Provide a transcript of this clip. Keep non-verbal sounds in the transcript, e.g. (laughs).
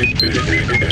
gente. (laughs)